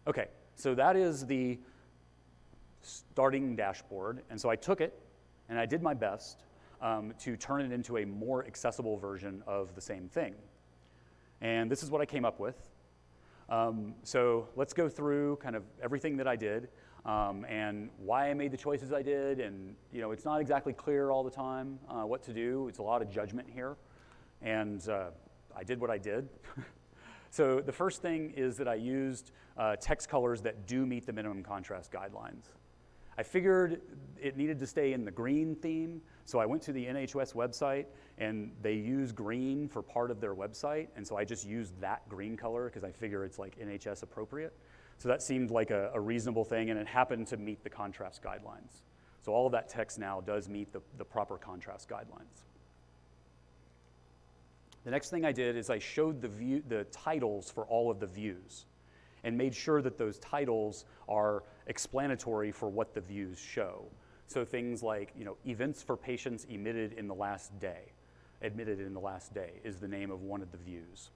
Okay, so that is the starting dashboard. And so I took it and I did my best um, to turn it into a more accessible version of the same thing. And this is what I came up with. Um, so let's go through kind of everything that I did um, and why I made the choices I did. And you know, it's not exactly clear all the time uh, what to do. It's a lot of judgment here, and uh, I did what I did. so the first thing is that I used uh, text colors that do meet the minimum contrast guidelines. I figured it needed to stay in the green theme, so I went to the NHS website and they use green for part of their website, and so I just used that green color because I figure it's like NHS appropriate. So that seemed like a, a, reasonable thing, and it happened to meet the contrast guidelines. So all of that text now does meet the, the proper contrast guidelines. The next thing I did is I showed the, view, the titles for all of the views and made sure that those titles are explanatory for what the views show. So things like, you know, events for patients emitted in the last day, admitted in the last day is the name of one of the views.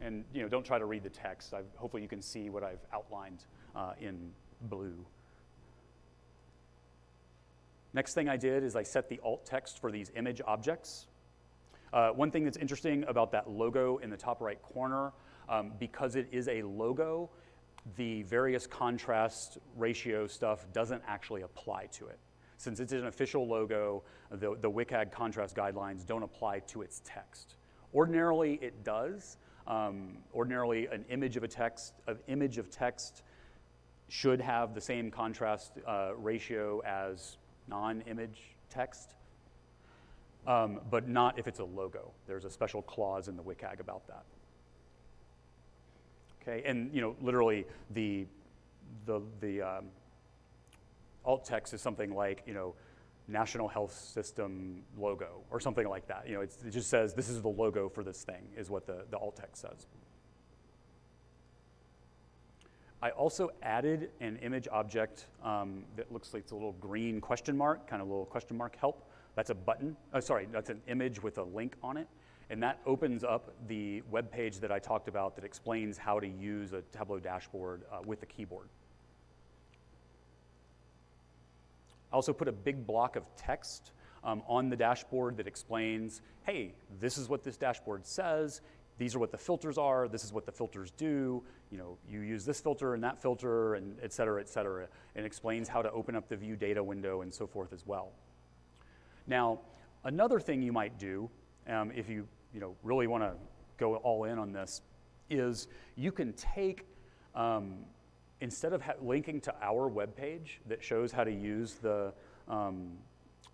And, you know, don't try to read the text. I've, hopefully you can see what I've outlined uh, in blue. Next thing I did is I set the alt text for these image objects. Uh, one thing that's interesting about that logo in the top right corner, um, because it is a logo, the various contrast ratio stuff doesn't actually apply to it. Since it's an official logo, the, the WCAG contrast guidelines don't apply to its text. Ordinarily, it does. Um, ordinarily, an image of a text, an image of text should have the same contrast uh, ratio as non-image text, um, but not if it's a logo. There's a special clause in the WCAG about that. Okay, and you know, literally the the the um, alt text is something like you know, National Health System logo or something like that. You know, it just says this is the logo for this thing is what the, the alt text says. I also added an image object um, that looks like it's a little green question mark, kind of little question mark help. That's a button. Oh, sorry, that's an image with a link on it. And that opens up the web page that I talked about that explains how to use a Tableau dashboard uh, with the keyboard. I also put a big block of text um, on the dashboard that explains, hey, this is what this dashboard says. These are what the filters are. This is what the filters do. You know, you use this filter and that filter, and et cetera, et cetera, and explains how to open up the view data window and so forth as well. Now, another thing you might do um, if you, you know, really want to go all in on this, is you can take, um, instead of linking to our web page that shows how to use the, um,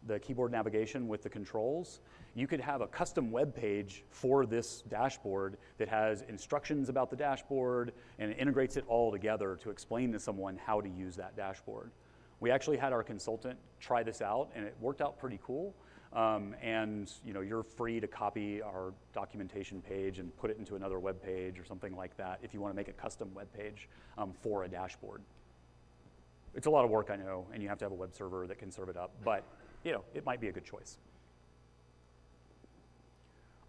the keyboard navigation with the controls, you could have a custom web page for this dashboard that has instructions about the dashboard and integrates it all together to explain to someone how to use that dashboard. We actually had our consultant try this out and it worked out pretty cool. Um, and you know, you're free to copy our documentation page and put it into another web page or something like that if you want to make a custom web page um, for a dashboard. It's a lot of work, I know, and you have to have a web server that can serve it up, but you know, it might be a good choice.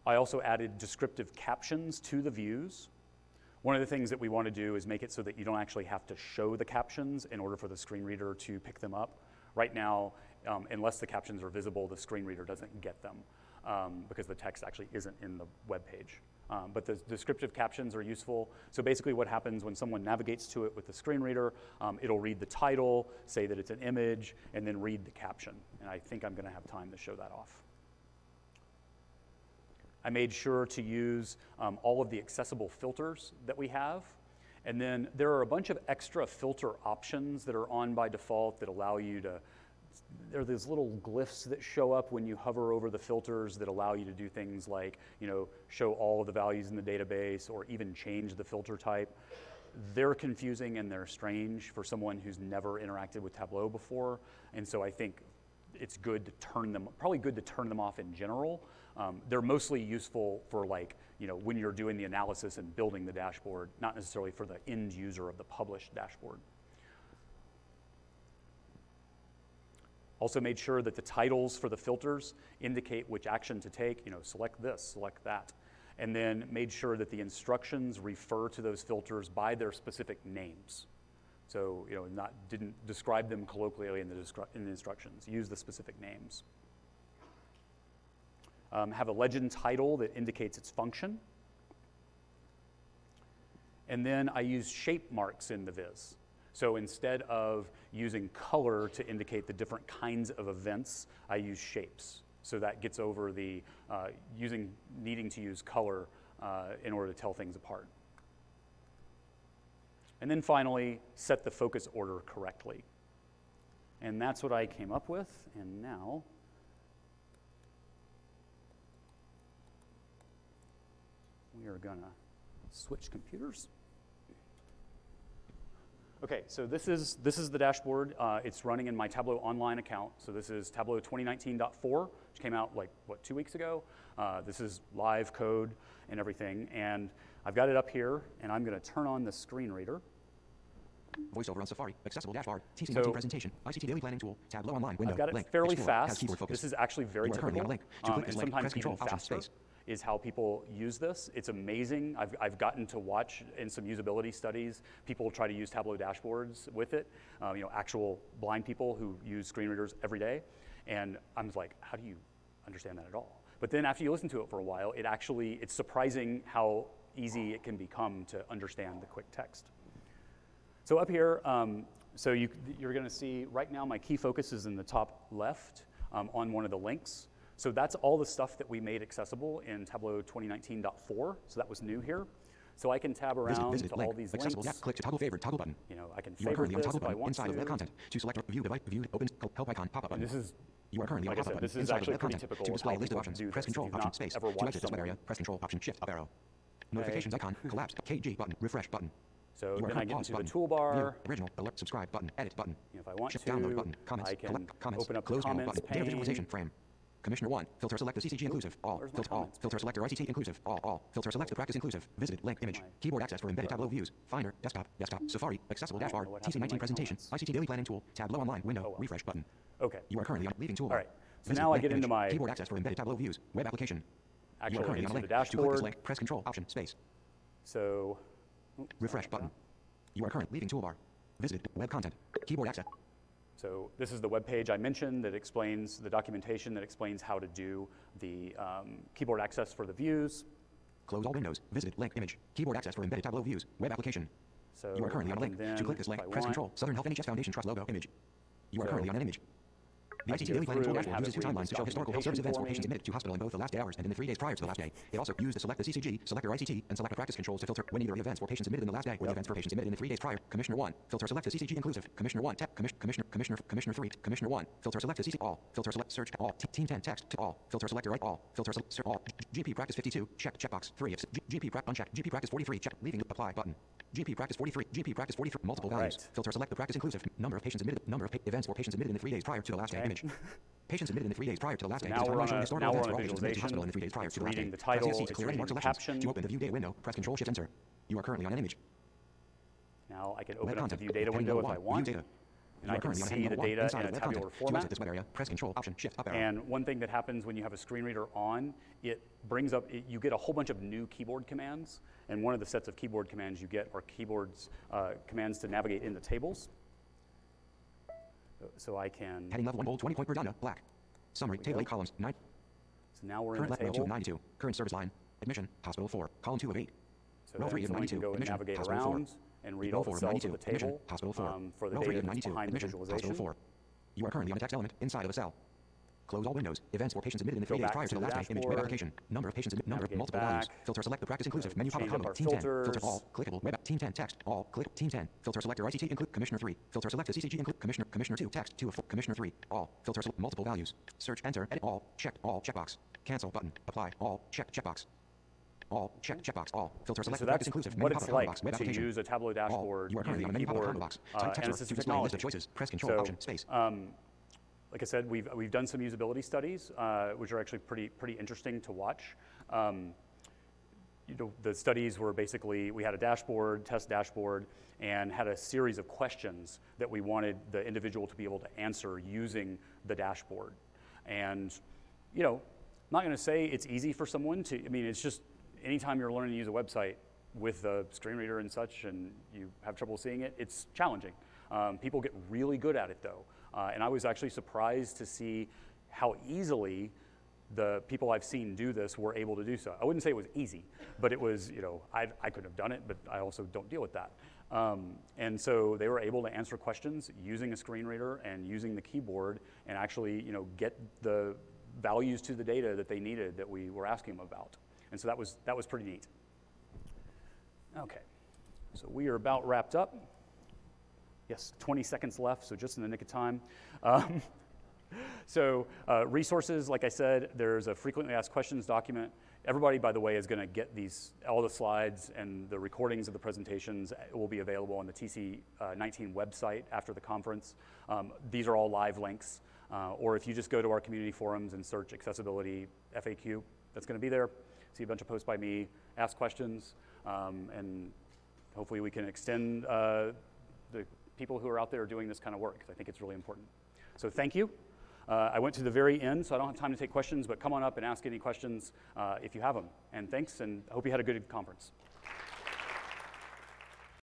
I also added descriptive captions to the views. One of the things that we want to do is make it so that you don't actually have to show the captions in order for the screen reader to pick them up. Right now, um, unless the captions are visible, the screen reader doesn't get them um, because the text actually isn't in the web page. Um, but the descriptive captions are useful. So basically what happens when someone navigates to it with the screen reader, um, it'll read the title, say that it's an image, and then read the caption. And I think I'm gonna have time to show that off. I made sure to use um, all of the accessible filters that we have. And then there are a bunch of extra filter options that are on by default that allow you to there are these little glyphs that show up when you hover over the filters that allow you to do things like, you know, show all of the values in the database or even change the filter type. They're confusing and they're strange for someone who's never interacted with Tableau before. And so I think it's good to turn them, probably good to turn them off in general. Um, they're mostly useful for like, you know, when you're doing the analysis and building the dashboard, not necessarily for the end user of the published dashboard. Also made sure that the titles for the filters indicate which action to take, you know, select this, select that. And then made sure that the instructions refer to those filters by their specific names. So, you know, not, didn't describe them colloquially in the, in the instructions, use the specific names. Um, have a legend title that indicates its function. And then I use shape marks in the viz. So instead of using color to indicate the different kinds of events, I use shapes. So that gets over the uh, using needing to use color uh, in order to tell things apart. And then finally, set the focus order correctly. And that's what I came up with. And now, we are going to switch computers. Okay, so this is, this is the dashboard. Uh, it's running in my Tableau online account. So this is Tableau 2019.4, which came out like, what, two weeks ago? Uh, this is live code and everything. And I've got it up here, and I'm going to turn on the screen reader. VoiceOver on Safari, accessible dashboard, TC19 So- presentation, ICT daily planning tool, Tableau online window, I've got it link, fairly fast. This is actually very You are currently typical. um, and link, sometimes press Control, Option, Space. Is how people use this. It's amazing. I've, I've gotten to watch in some usability studies, people try to use Tableau dashboards with it, um, you know, actual blind people who use screen readers every day. And I'm like, how do you understand that at all? But then after you listen to it for a while, it actually, it's surprising how easy it can become to understand the quick text. So up here, um, so you, you're going to see right now my key focus is in the top left um, on one of the links. So that's all the stuff that we made accessible in Tableau 2019.4. So that was new here. So I can tab around visit, to link, all these accessible, links. yeah, click to toggle favorite, toggle button. You know, I can You are favorite currently on this toggle if I button inside to. of web content. To select view device, view open help icon pop-up And button. this is You are currently like on pop-up this button is inside of actually web content. typical To display a list of options, press Control, Option, Space. To exit this web area, press Control, Option, Shift, up arrow. Notifications icon, collapsed, KG button, refresh button. So You then I get into the button. toolbar. View, original, alert, subscribe button, edit button. You know, if I want Shift to, download button, comments, I can collect, comments, open up the close comments button, data visualization frame. Commissioner 1, filter select the CCG inclusive, all, Where's filter all, filter selector ICT inclusive, all, all, filter select the practice inclusive, visited, link, image, keyboard access for embedded Tableau views, Finder, desktop, desktop, Safari, accessible dashboard, know what happened to my TC19 presentation. ICT daily planning tool, Tableau online, window, Oh, well. refresh button. Okay. You are currently on leaving toolbar. All right. So Visit, now I link, get into my keyboard access for embedded Tableau views, web application. you are currently on a the link. To click dashboard. this link, press Control, Option, Space, So oops, refresh that. button. You are currently leaving toolbar. Visited, web content, keyboard access. So this is the web page I mentioned that explains the documentation that explains how to do the um, keyboard access for the views. Close all windows. Visited link image. Keyboard access for embedded Tableau views. Web application. So you are currently on a link. to click this link, press Control. Southern Health NHS Foundation Trust logo image. You are So currently on an image. The ICT Daily Planning Tool dashboard uses two timelines to show historical health service events for patients admitted to hospital in both the last hours and in the three days prior to the last day. It also used to select the CCG, selector ICT, and select the practice controls to filter when either the events were patients admitted in the last day or the events for patients admitted in the three days prior. Commissioner 1, filter select the CCG inclusive. Commissioner 1, tech, commission, Commissioner, Commissioner, Commissioner 3, Commissioner 1, filter select the CCG all, filter select search all, team 10 text to all, filter selector right all, filter select all, GP practice 52, check, checkbox 3 if G- GP prac unchecked, GP practice 43, check, leaving apply button. GP practice 43, GP practice 43, multiple values. Filter select the practice inclusive, number of patients admitted, number of events for patients admitted in the three days prior to the last day. Image. Patients admitted in the three days prior to the last So day. now we're on a- now we're on a all patients admitted to hospital in the three days prior to the last day. reading the Press title, yes it's clear any reading the caption. To open the view data window, press Control Shift Enter. You are currently on an image. Now I can Web open up the view data window if I want. View data. And I can see the data in a tabular. Format. this web area, press Control Option Shift up arrow. And one thing that happens when you have a screen reader on, it brings up, it, you get a whole bunch of new keyboard commands. And one of the sets of keyboard commands you get are keyboards, uh, commands to navigate in the tables. So- I can, Heading level one bold 20 point Verdana black. Summary table go. eight columns nine. so now we're in Current the left row two of 92. Current service line. Admission hospital four. Column two of eight. So row three of 92, go admission, navigate hospital four. and read row all four the of cells 92. of the admission, hospital four. um, for the row three of 92. admission, hospital four. You are currently on a text element inside of a cell. Close all windows. Events for patients admitted in the three days prior to to the last day. Image web application. Number of patients admitted. Number of Navigate multiple values. Filter select the practice inclusive. Menu pop-up combo. Team 10. Filter all. Clickable. Web. Team 10 text. All. Click. Team 10. Filter selector ICT include Commissioner 3. Filter select the CCG include Commissioner. Commissioner 2. Text 2 of 4. Commissioner 3. All. Filter select multiple values. Search. Enter. Edit. All. Check. All. Checkbox. Cancel button. Apply. All. Check. Checkbox. All. Check. Checkbox. All. Filter select so practice that's inclusive. what Menu it's like box. Web to use a Tableau All. You are currently on a menu pop-up combo box. uh, Type and text to display a list of choices. Press Control. So, Option. Space. um, like I said, we've, we've done some usability studies, uh, which are actually pretty, pretty interesting to watch. Um, you know, the studies were basically, we had a dashboard, test dashboard, and had a series of questions that we wanted the individual to be able to answer using the dashboard. And, you know, I'm not gonna say it's easy for someone to, I mean, it's just, anytime you're learning to use a website with a screen reader and such, and you have trouble seeing it, it's challenging. Um, people get really good at it though. Uh, and I was actually surprised to see how easily the people I've seen do this were able to do so. I wouldn't say it was easy, but it was, you know, I, I couldn't have done it, but I also don't deal with that. Um, and so they were able to answer questions using a screen reader and using the keyboard and actually, you know, get the values to the data that they needed that we were asking them about. And so that was, that was pretty neat. Okay, so we are about wrapped up. Yes, 20 seconds left, so just in the nick of time. Um, so uh, resources, like I said, there's a frequently asked questions document. Everybody, by the way, is going to get these, all the slides and the recordings of the presentations will be available on the TC19 uh, website after the conference. Um, these are all live links. Uh, or if you just go to our community forums and search accessibility FAQ, that's going to be there. See a bunch of posts by me, ask questions, um, and hopefully we can extend uh, the people who are out there doing this kind of work, because I think it's really important. So thank you. Uh, I went to the very end, so I don't have time to take questions, but come on up and ask any questions uh, if you have them. And thanks, and I hope you had a good conference.